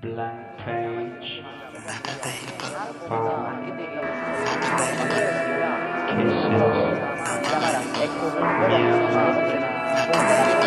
blank page, four, kisses, Music.